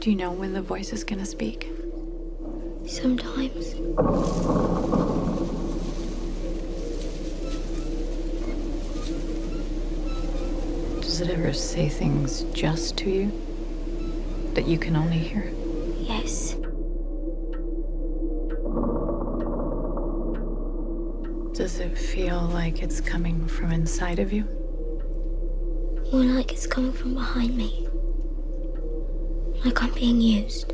Do you know when the voice is gonna speak? Sometimes. Does it ever say things just to you that you can only hear? Yes. Does it feel like it's coming from inside of you? More like it's coming from behind me. Like I'm being used.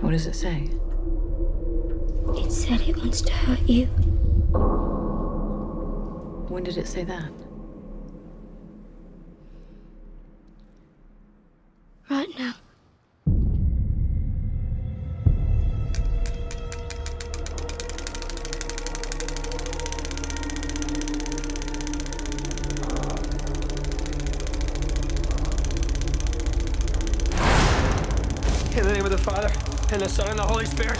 What does it say? It said it wants to hurt you. When did it say that? Right now. Father, and the Son, and the Holy Spirit.